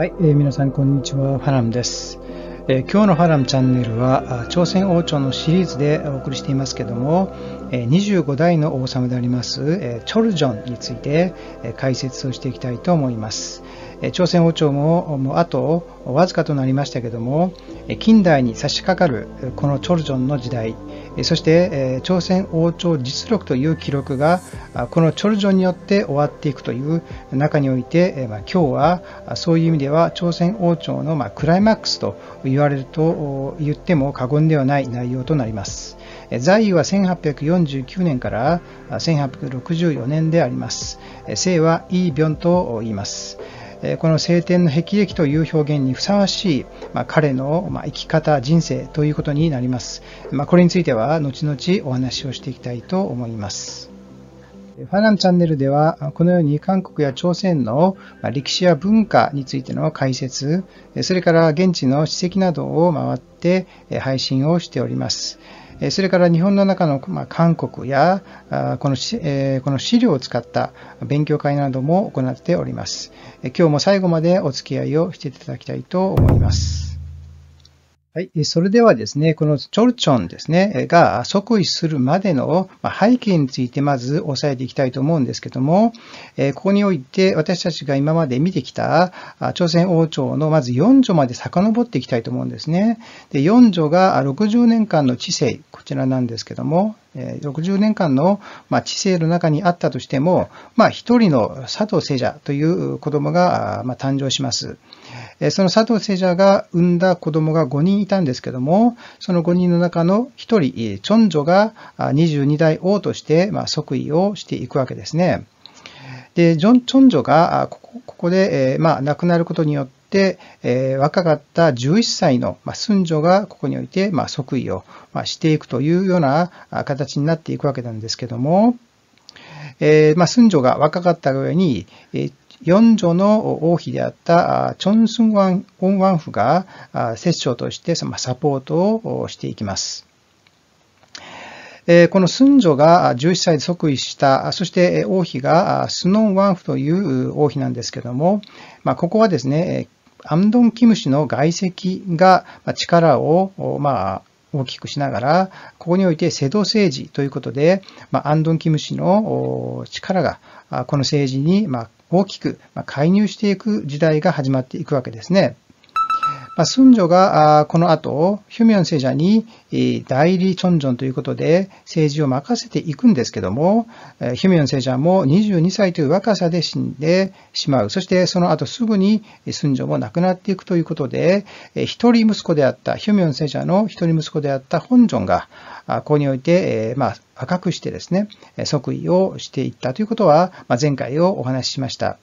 はい、えー、皆さんこんにちは、ファラムです。えー、今日のファラムチャンネルは朝鮮王朝のシリーズでお送りしていますけども、えー、25代の王様であります、え、チョルジョンについて、え、解説をしていきたいと思います。朝鮮王朝もあとわずかとなりましたけども近代に差し掛かるこのチョルジョンの時代そして朝鮮王朝実録という記録がこのチョルジョンによって終わっていくという中において今日はそういう意味では朝鮮王朝のクライマックスと言われると言っても過言ではない内容となります。在位は1849年から1864年であります。姓はイ・ビョンと言います。この晴天の霹靂という表現にふさわしい、まあ、彼の、ま、生き方、人生ということになります。まあ、これについては後々お話をしていきたいと思います。ファナンチャンネルでは、このように韓国や朝鮮の歴史や文化についての解説、それから現地の史跡などを回って配信をしております。それから日本の中の、ま韓国やこのこの資料を使った勉強会なども行っております。今日も最後までお付き合いをしていただきたいと思います。はい。それではですね、このチョルチョンですね、が即位するまでの背景についてまず押さえていきたいと思うんですけども、ここにおいて私たちが今まで見てきた朝鮮王朝のまず4女まで遡っていきたいと思うんですね。で4女が60年間の治世、こちらなんですけども、60年間の治世の中にあったとしても、まあ、一人の佐藤聖者という子供が誕生します。その佐藤聖者が産んだ子供が5人いたんですけども、その5人の中の1人、チョンジョが22代王として即位をしていくわけですね。で、ジョン・チョンジョがここで、ま、亡くなることによって、え若かった11歳の、まあ、スンジョがここにおいて、ま、即位を、ま、していくというような形になっていくわけなんですけども、えー、まあ、スンジョが若かった上に、え四女の王妃であったチョン・スンワン・オンワンフが摂政としてサポートをしていきます。このスンジョが11歳で即位した、そして王妃がスノン・ワンフという王妃なんですけども、まあ、ここはですね、アンドン・キム氏の外籍が力を、まあ、大きくしながら、ここにおいて瀬戸政治ということで、まあ、アンドン・キム氏の力がこの政治に、ま、大きく介入していく時代が始まっていくわけですね。まあ、スンジョがこの後、ヒュミョン聖者に代理チョンジョンということで政治を任せていくんですけども、ヒュミョン聖者も22歳という若さで死んでしまう。そしてその後すぐにスンジョも亡くなっていくということで、一人息子であった、ヒュミョン聖者の一人息子であった本ジョンが、ここにおいて、まあ、赤くしてですね、即位をしていったということはま、前回をお話ししました。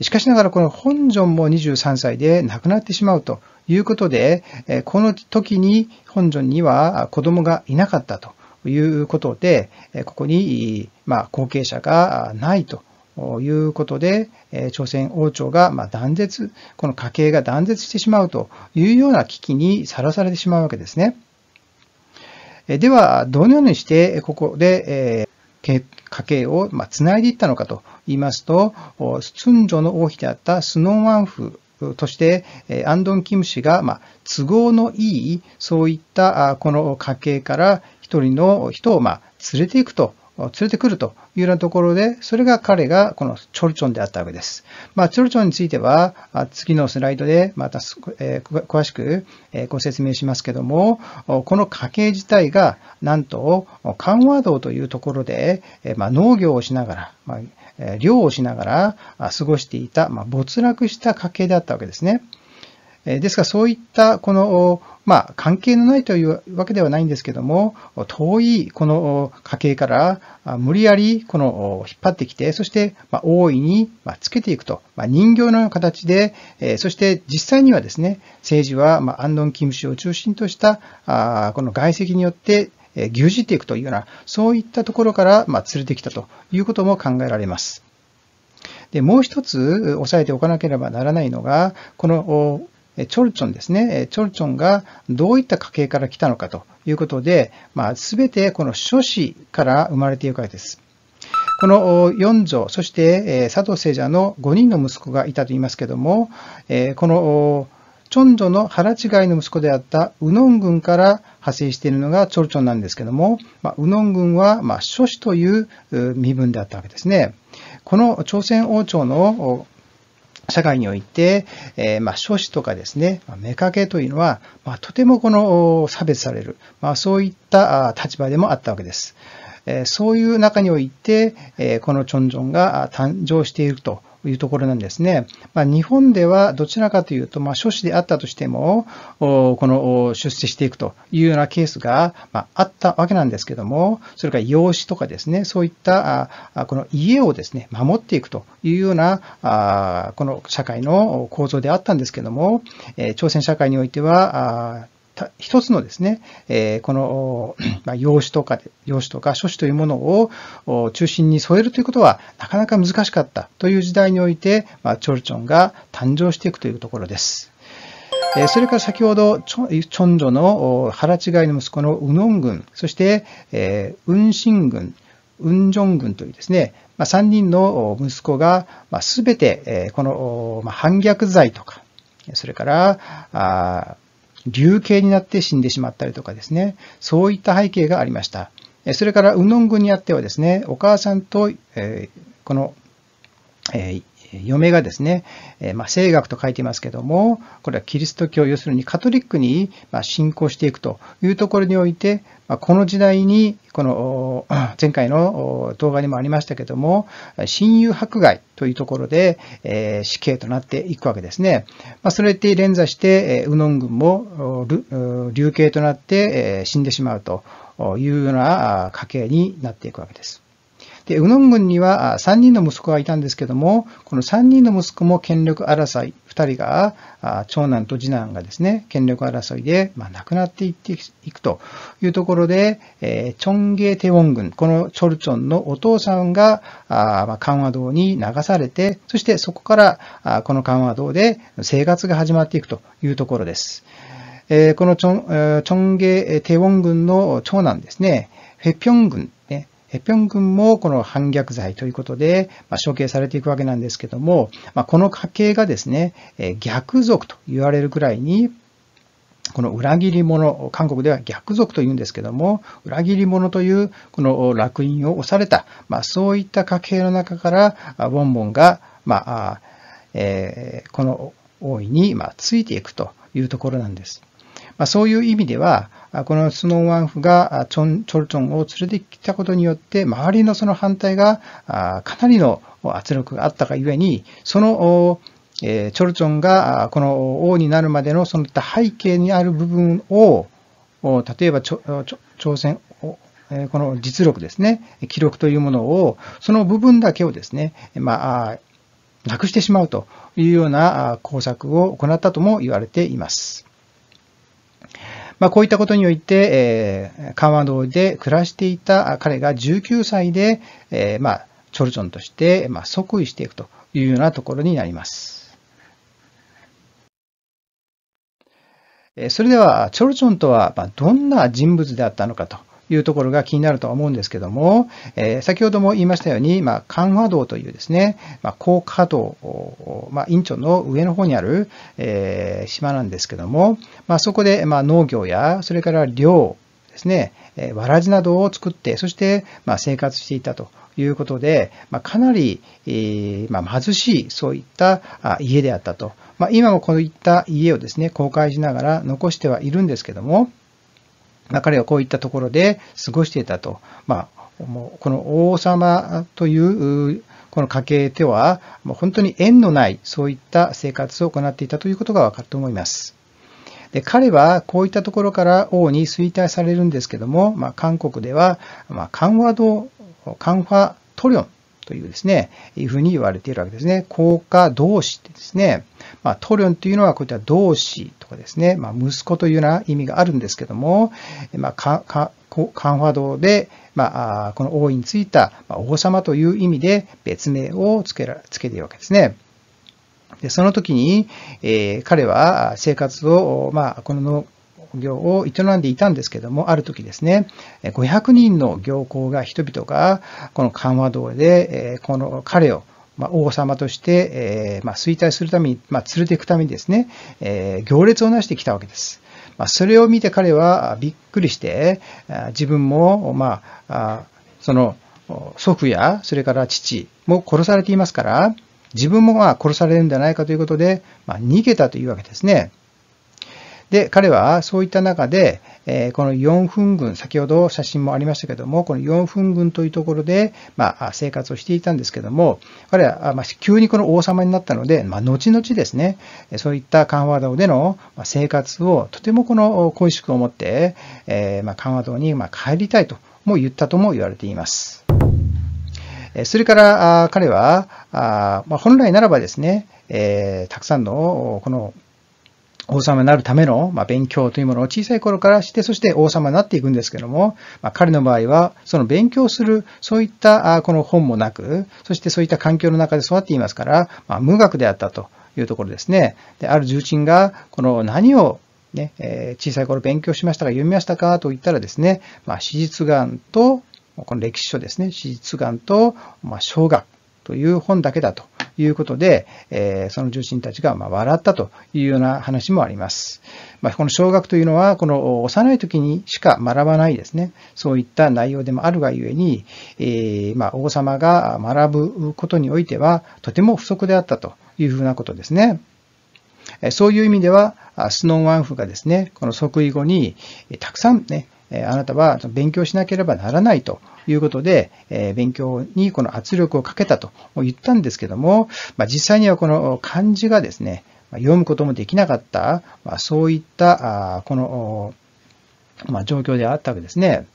しかしながらこの本尊も23歳で亡くなってしまうということで、この時に本尊には子供がいなかったということで、ここに、ま後継者がないということで、朝鮮王朝が断絶、この家系が断絶してしまうというような危機にさらされてしまうわけですね。では、どのようにしてここで家計をつないでいったのかと言いますと、スンジョの王妃であったスノンワンフとして、アンドン・キム氏が、都合のいい、そういったこの家系から一人の人を、連れていくと連れてくるというようなところで、それが彼がこのチョルチョンであったわけです。まあ、チョルチョンについては、次のスライドでまた、え詳しくご説明しますけども、この家系自体が、なんと、カンワ道というところで、まあ、農業をしながら、まあ、漁をしながら過ごしていた、まあ、没落した家系であったわけですね。ですからそういったこの、まあ、関係のないというわけではないんですけども、遠いこの家系から無理やりこの引っ張ってきて、そして大いにつけていくと、人形のような形で、そして実際にはですね、政治はアンドン・キム氏を中心としたこの外籍によって牛耳っていくというような、そういったところから連れてきたということも考えられます。で、もう一つ押さえておかなければならないのが、このチョルチョンですね。チョルチョンがどういった家系から来たのかということで、まあ、すべてこの諸子から生まれているわけです。この四女、そして佐藤聖者の5人の息子がいたと言いますけども、この長女の腹違いの息子であったウノン軍から派生しているのがチョルチョンなんですけども、まあ、ウノン軍は、ま、諸子という身分であったわけですね。この朝鮮王朝の社会において、えー、まあ、諸子とかですね、まあ妾というのは、まあ、とてもこの差別される、まあ、そういった立場でもあったわけです。えー、そういう中において、えー、このチョンジョンが誕生しているというところなんですね。まあ、日本ではどちらかというと、まあ、諸子であったとしても、この出世していくというようなケースが、まあ、ったわけなんですけども、それから養子とかですね、そういったこの家をですね、守っていくというような、この社会の構造であったんですけども、朝鮮社会においては、一つのですね、この、まあ、養子とか、養子とか書子というものを中心に添えるということはなかなか難しかったという時代において、チョルチョンが誕生していくというところです。それから先ほど、チョンジョの腹違いの息子のウノン軍、そして、ウンシン軍、ウンジョン軍というですね、まあ、3人の息子が、まあ、全て、この、反逆罪とか、それから、流刑になって死んでしまったりとかですね、そういった背景がありました。それから、ウノン軍にあってはですね、お母さんと、えこの、え嫁がですね、えまあ、聖学と書いていますけども、これはキリスト教、要するにカトリックに信仰していくというところにおいて、この時代に、この 前回の動画にもありましたけども、親友迫害というところで死刑となっていくわけですね。それで連座して、ウノン軍も流刑となって死んでしまうというような家系になっていくわけです。で、ウノン軍には3人の息子がいたんですけども、この3人の息子も権力争い、2人が、長男と次男がですね、権力争いで、まあ、亡くなっていっていくというところで、えチョンゲーテウォン軍、このチョルチョンのお父さんが、あまあ、緩和道に流されて、そしてそこから、あこの緩和道で生活が始まっていくというところです。えこのチョンチョンゲテウォン軍の長男ですね、フェピョン軍ねピョン軍もこの反逆罪ということで、まあ、処刑されていくわけなんですけども、まあ、この家系がですね、逆族と言われるくらいに、この裏切り者、韓国では逆族と言うんですけども、裏切り者というこの烙印を押された、まあ、そういった家系の中から、ボンボンが、まあえ、この王位に、ま、ついていくというところなんです。まあ、そういう意味では、このスノーワンフがチョンチョルチョンを連れてきたことによって、周りのその反対がかなりの圧力があったがゆえに、そのチョルチョンがこの王になるまでのその背景にある部分を、例えば朝鮮、この実力ですね、記録というものを、その部分だけをですね、まあ、なくしてしまうというような工作を行ったとも言われています。まあ、こういったことにおいて、えー、緩和道で暮らしていた彼が19歳で、えー、まあ、チョルチョンとして、まあ、即位していくというようなところになります。それでは、チョルチョンとはどんな人物であったのかというところが気になるとは思うんですけども、えー、先ほども言いましたように、まあ、緩和道というですね、まあ、高架道、まあ、インチョンの上の方にある、えー、島なんですけども、まあ、そこで、まあ、農業や、それから漁ですね、えー、わらじなどを作って、そして、まあ、生活していたと。いうことで、まあ、かなり、えーまあ、貧しい、そういった家であったと。まあ、今もこういった家をですね、公開しながら残してはいるんですけども、彼はこういったところで過ごしていたと。まあ、もうこの王様というこの家系では、もう本当に縁のない、そういった生活を行っていたということがわかると思います。で彼はこういったところから王に衰退されるんですけども、まあ、韓国では、まあ、緩和道、緩和トリョンというですね、いうふうに言われているわけですね。効果同士ってですね、まあ、トリョンというのはこういった同士とかですね、まあ、息子というような意味があるんですけども、まあ、か、か、緩和道で、まあ、この王位についた王様という意味で別名をつけら、つけているわけですね。で、その時に、えー、彼は生活を、まあ、この業を営んでいたんですけども、ある時ですね、500人の行幸が人々がこの緩和道で、この彼をまあ、王様として、えーまあ、衰退するために、まあ、連れていくためにですね、えー、行列をなしてきたわけです。まあ、それを見て彼はびっくりして、自分も、まあ、その祖父やそれから父も殺されていますから、自分もまあ殺されるんじゃないかということで、まあ、逃げたというわけですね。で、彼はそういった中で、えこの4分群、先ほど写真もありましたけども、この4分群というところで、まあ、生活をしていたんですけども、彼は、ま急にこの王様になったので、まあ、後々ですね、そういった緩和道での生活をとてもこの恋しく思って、えま緩和道にま帰りたいとも言ったとも言われています。それから彼は、ま本来ならばですね、えたくさんのこの王様になるための、ま勉強というものを小さい頃からして、そして王様になっていくんですけども、まあ、彼の場合は、その勉強する、そういったあこの本もなく、そしてそういった環境の中で育っていますから、まあ、無学であったというところですね。である重鎮が、この何をね、え小さい頃勉強しましたか、読みましたかと言ったらですね、まあ、史実眼と、この歴史書ですね、史実眼と、まあ、小学という本だけだということで、えその重臣たちがま笑ったというような話もあります。まあ、この小学というのは、この幼い時にしか学ばないですね、そういった内容でもあるがゆえに、えー、ま王様が学ぶことにおいては、とても不足であったというふうなことですね。そういう意味では、スノンワンフがですね、この即位後に、たくさんね、あなたは勉強しなければならないということで、勉強にこの圧力をかけたと言ったんですけども、まあ実際にはこの漢字がですね、読むこともできなかったま、そういったこのま状況であったわけですね。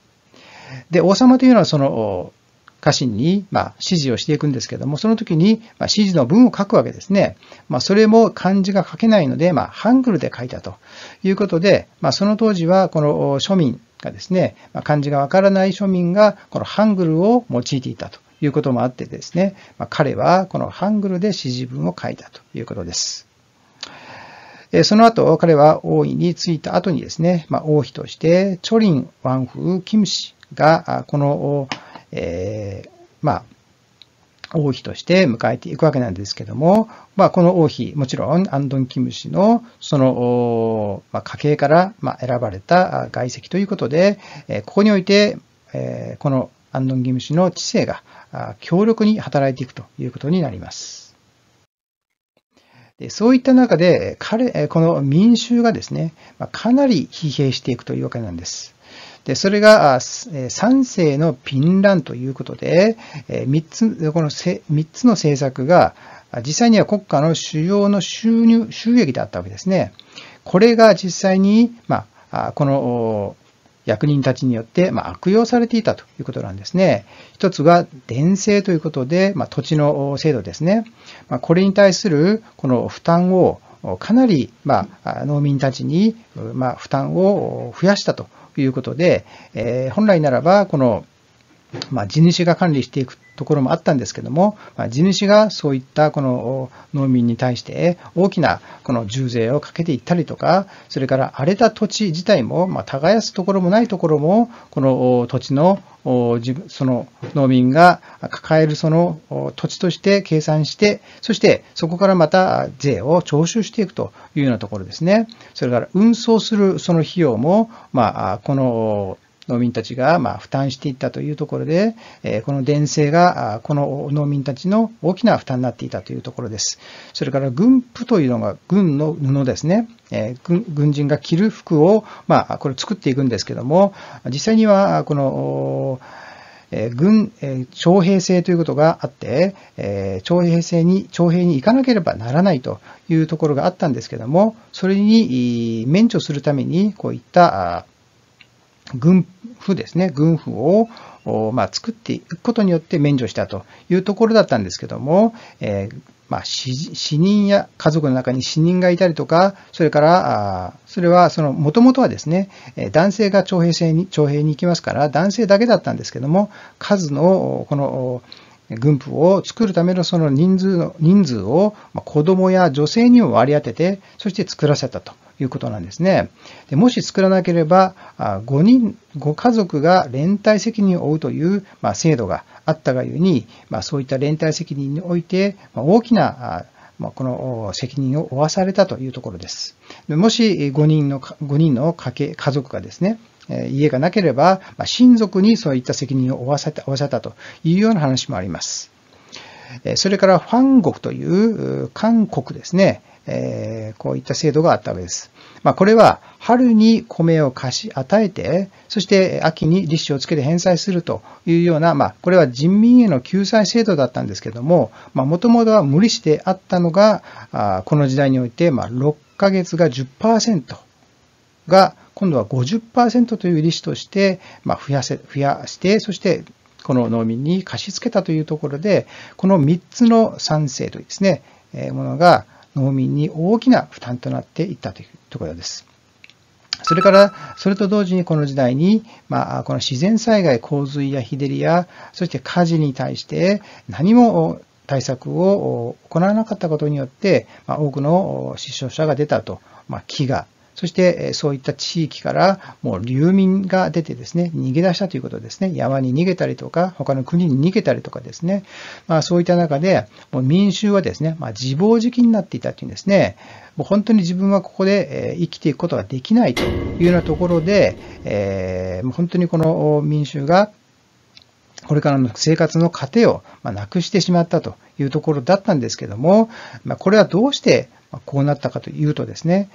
で、王様というのはその家臣に、ま、指示をしていくんですけども、その時に、ま指示の文を書くわけですね。まあ、それも漢字が書けないので、まあ、ハングルで書いたということで、まあ、その当時は、この庶民がですね、まあ、漢字がわからない庶民が、このハングルを用いていたということもあってですね、まあ、彼はこのハングルで指示文を書いたということです。その後、彼は王位に就いた後にですね、まあ、王妃として、チョリン・ワンフー・キム氏が、このえー、まあ、王妃として迎えていくわけなんですけども、まあ、この王妃、もちろんアンドン・キム氏のその、まあ、家系から選ばれた外籍ということで、ここにおいて、このアンドン・キム氏の知性が強力に働いていくということになります。そういった中で、彼、この民衆がですね、かなり疲弊していくというわけなんです。で、それが3世のピンランということで、3つ、この3つの政策が実際には国家の主要の収入、収益であったわけですね。これが実際に、まあ、この役人たちによって、ま悪用されていたということなんですね。一つは伝政ということで、ま土地の制度ですね。まこれに対するこの負担をかなり、まあ農民たちに、ま負担を増やしたということで、え本来ならば、この、ま地主が管理していくところもあったんですけども、ま地主がそういったこの農民に対して大きなこの重税をかけていったりとか、それから荒れた土地自体も、ま耕すところもないところも、この土地のその農民が抱えるその土地として計算して、そしてそこからまた税を徴収していくというようなところですね。それから運送するその費用も、まあ、この農民たちがま負担していったというところで、この伝政がこの農民たちの大きな負担になっていたというところです。それから軍服というのが軍の布ですね。軍人が着る服を、まあ、これ作っていくんですけども、実際にはこの軍、徴兵制ということがあって、徴兵制に、徴兵に行かなければならないというところがあったんですけども、それに免除するために、こういった軍譜ですね、軍譜をまあ、作っていくことによって免除したというところだったんですけども、えー、まあ、死人や家族の中に死人がいたりとか、それから、あそれはその、もともとはですね、男性が徴兵制に、徴兵に行きますから、男性だけだったんですけども、数の、この、軍譜を作るためのその人数の、人数を子供や女性にも割り当てて、そして作らせたと。いうことなんですね。でもし作らなければ、5人、ご家族が連帯責任を負うという、まあ、制度があったがゆえに、まあ、そういった連帯責任において、まあ、大きなまこの責任を負わされたというところです。もし5人の、5人の家系、家族がですね、家がなければま、親族にそういった責任を負わせた負わせたというような話もあります。それからファン国という韓国ですね。え、こういった制度があったわけです。まあ、これは春に米を貸し与えて、そして秋に利子をつけて返済するというような、まあ、これは人民への救済制度だったんですけども、もともとは無理してあったのが、あこの時代において、まあ、6ヶ月が10%が、今度は50%という利子として、ま、増やせ、増やして、そしてこの農民に貸し付けたというところで、この3つの賛成というですね、えものが、農民に大きな負担となっていったというところです。それから、それと同時にこの時代に、まあ、この自然災害、洪水や日照りや、そして火事に対して何も対策を行わなかったことによって、ま、多くの死傷者が出たと、まあ、飢餓、そしてそういった地域からもう流民が出てですね、逃げ出したということですね。山に逃げたりとか、他の国に逃げたりとかですね。まあそういった中で、もう民衆はですね、まあ、自暴自棄になっていたというんですね。もう本当に自分はここで生きていくことができないというようなところで、えー、本当にこの民衆がこれからの生活の糧をなくしてしまったというところだったんですけども、これはどうしてこうなったかというとですね、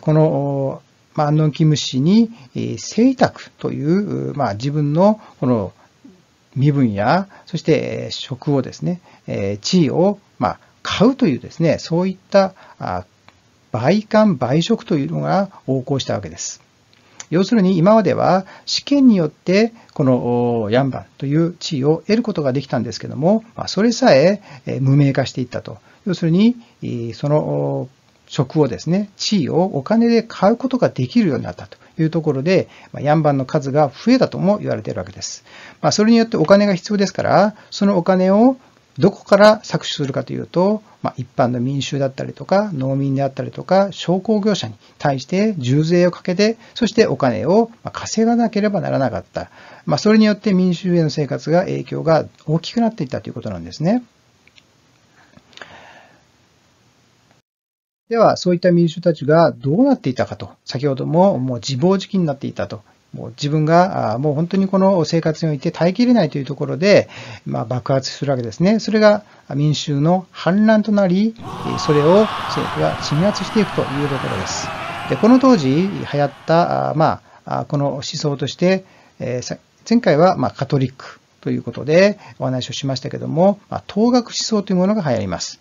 このアンノン・キム氏に請託という、まあ、自分のこの身分や、そして職をですね、地位を、ま、買うというですね、そういった売買売食というのが横行したわけです。要するに今までは試験によってこのヤンバンという地位を得ることができたんですけども、それさえ無名化していったと。要するに、その職をですね、地位をお金で買うことができるようになったというところで、ヤンバンの数が増えたとも言われているわけです。ま、それによってお金が必要ですから、そのお金をどこから搾取するかというと、まあ、一般の民衆だったりとか、農民であったりとか、商工業者に対して重税をかけて、そしてお金を稼がなければならなかった。まあ、それによって民衆への生活が影響が大きくなっていったということなんですね。では、そういった民衆たちがどうなっていたかと、先ほどももう自暴自棄になっていたともう自分がもう本当にこの生活において耐えきれないというところで、まあ、爆発するわけですね。それが民衆の反乱となり、それを政府が鎮圧していくというところです。でこの当時流行った、まあ、この思想として、前回はまカトリックということでお話をしましたけども、まあ、東学思想というものが流行ります。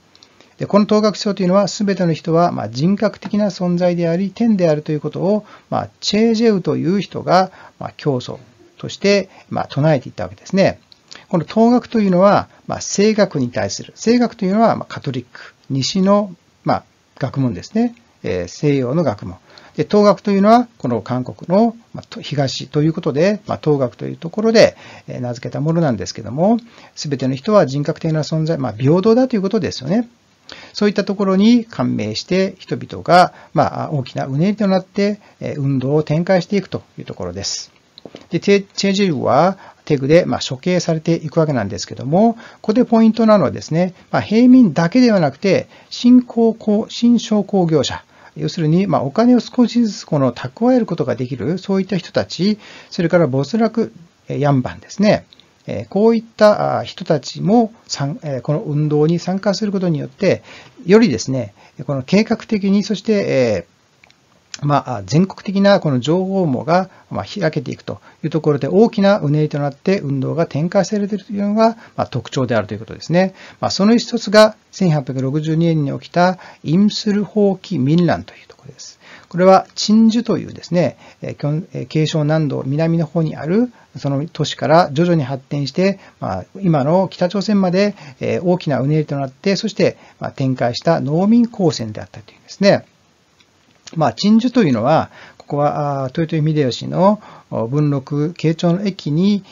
でこの等学思想というのは、すべての人は、ま人格的な存在であり、天であるということを、ま、チェージェウという人が、まあ、教祖として、ま、唱えていったわけですね。この等学というのは、まあ、聖学に対する。聖学というのは、ま、カトリック。西の、ま、学問ですね。え、西洋の学問。で、東学というのは、この韓国の東ということで、まあ、東学というところで名付けたものなんですけども、すべての人は人格的な存在、まあ、平等だということですよね。そういったところに感銘して人々が、まあ、大きなうねりとなって運動を展開していくというところです。で、チェジルはテグで、ま処刑されていくわけなんですけども、ここでポイントなのはですね、まあ、平民だけではなくて、新興新商工業者、要するに、まお金を少しずつこの蓄えることができる、そういった人たち、それから没落ヤンバンですね。こういった人たちもこの運動に参加することによって、よりですね、この計画的に、そして、まあ、全国的なこの情報網が開けていくというところで大きなうねりとなって運動が展開されているというのが特徴であるということですね。まあ、その一つが1862年に起きたイムスル放棄民乱というところです。これは鎮守というですね、継承南道南の方にあるその都市から徐々に発展して、まあ、今の北朝鮮まで大きなうねりとなって、そして展開した農民高専であったというんですね。まあ、鎮守というのは、ここは豊臣秀吉の文禄慶長の駅に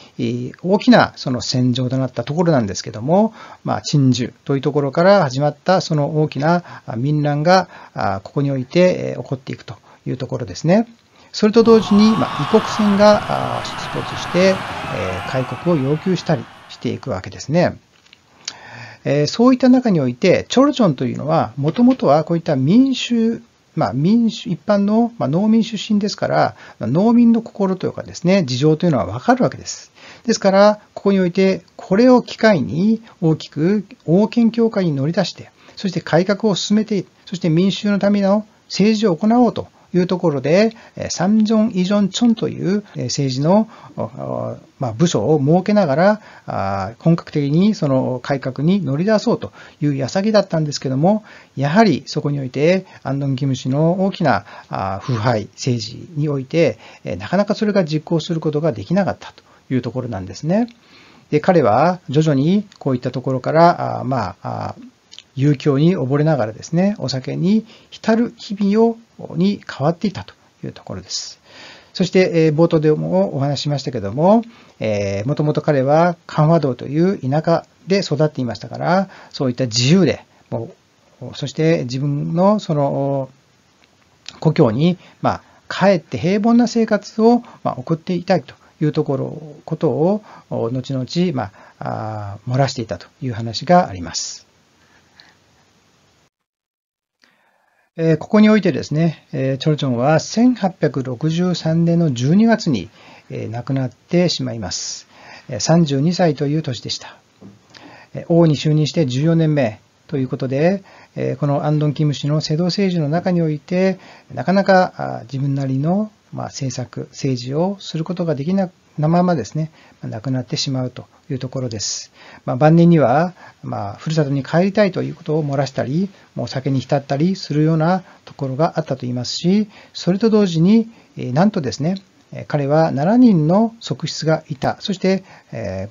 大きなその戦場となったところなんですけども、まあ、鎮守というところから始まったその大きな民乱がここにおいて起こっていくというところですね。それと同時に、まあ、異国船が出没して、え開国を要求したりしていくわけですね。えそういった中において、チョルチョンというのは、もともとはこういった民衆まあ、民主、一般の、まあ、農民出身ですから、農民の心というかですね、事情というのはわかるわけです。ですから、ここにおいて、これを機会に大きく王権協会に乗り出して、そして改革を進めて、そして民衆のための政治を行おうというところで、サムジョン・イジョン・チョンという政治の部署を設けながら、本格的にその改革に乗り出そうという矢先だったんですけども、やはりそこにおいて、アンドン・キム氏の大きな腐敗政治において、なかなかそれが実行することができなかったというところなんですね。で彼は徐々にこういったところから、まあ、遊興に溺れながらですね、お酒に浸る日々をに変わっていたというところです。そして、え冒頭でもお話しましたけども、えー、もともと彼は関和道という田舎で育っていましたから、そういった自由で、もうそして自分のその故郷に、まあ、帰って平凡な生活を、ま送っていたいというところ、ことを、後々、まあ、漏らしていたという話があります。ここにおいてですね、チョルチョンは1863年の12月に亡くなってしまいます。32歳という年でした。王に就任して14年目ということで、このアンドン・キム氏の世道政治の中において、なかなか自分なりの政策、政治をすることができなままですね、亡くなってしまうというところです。まあ、晩年には、まあ、ふるさとに帰りたいということを漏らしたり、もう酒に浸ったりするようなところがあったと言いますし、それと同時に、なんとですね、彼は7人の側室がいた。そして、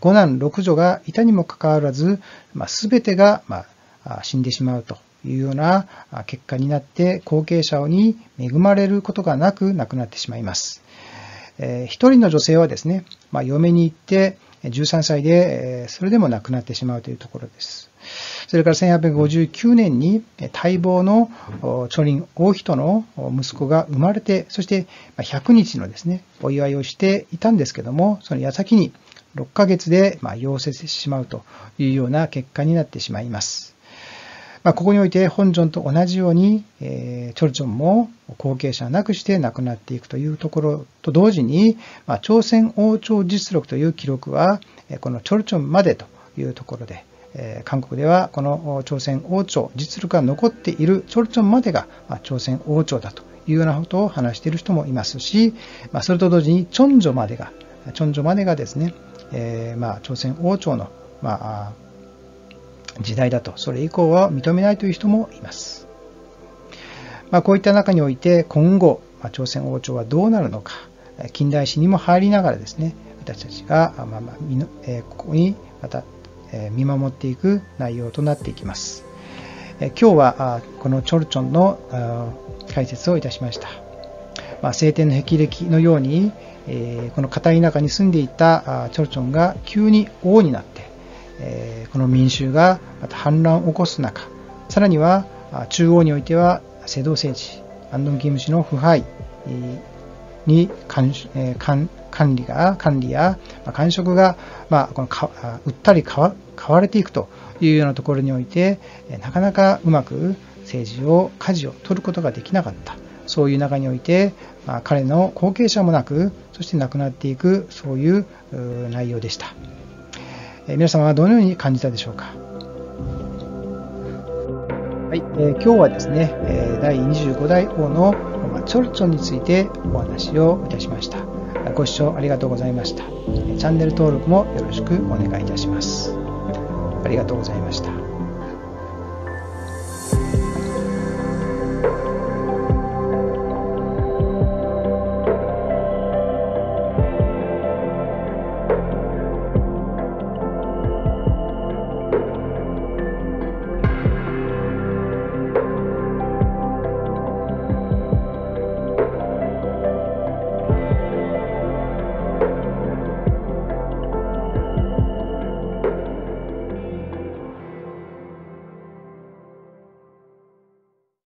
五男六女がいたにもかかわらず、まあ、全てが、まあ、死んでしまうというような結果になって、後継者に恵まれることがなく亡くなってしまいます。一人の女性はですね、まあ、嫁に行って、13歳でそれでも亡くなってしまうというところです。それから1859年に待望のチョリン王妃との息子が生まれて、そして100日のですね、お祝いをしていたんですけども、その矢先に6ヶ月で溶接してしまうというような結果になってしまいます。まあ、ここにおいて本尊と同じように、えー、チョルチョンも後継者なくして亡くなっていくというところと同時に、まあ、朝鮮王朝実録という記録は、このチョルチョンまでというところで、え、韓国ではこの朝鮮王朝実力が残っているチョルチョンまでが、ま、朝鮮王朝だというようなことを話している人もいますし、ま、それと同時にチョンジョまでが、チョンジョまでがですね、え、ま朝鮮王朝の、ま、時代だと、それ以降は認めないという人もいます。まあ、こういった中において今後、まあ、朝鮮王朝はどうなるのか、近代史にも入りながらですね、私たちが、まあまあえー、ここにまた、え、見守っていく内容となっていきます。えー、今日はこのチョルチョンの解説をいたしました。まあ、晴天の霹靂のように、えー、この片田舎に住んでいたチョルチョンが急に王になって、えこの民衆がまた反乱を起こす中、さらには中央においては世道政治、アンドン・キム氏の腐敗に管管理が、管理や官職が、まあ、このか売ったり買わ買われていくというようなところにおいて、なかなかうまく政治を、舵を取ることができなかった。そういう中において、まあ、彼の後継者もなく、そして亡くなっていく、そういう内容でした。え皆様はどのように感じたでしょうか？はい、えー、今日はですね、え第25代王のチョルチョンについてお話をいたしました。ご視聴ありがとうございました。チャンネル登録もよろしくお願いいたします。ありがとうございました。